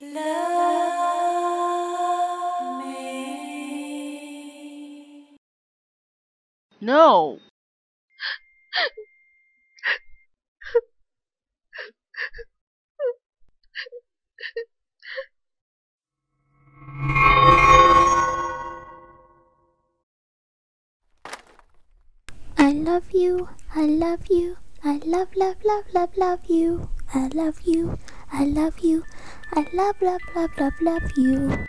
Love me. No. I love you, I love you, I love, love, love, love, love you. I love you, I love you, I love, love, love, love, love you.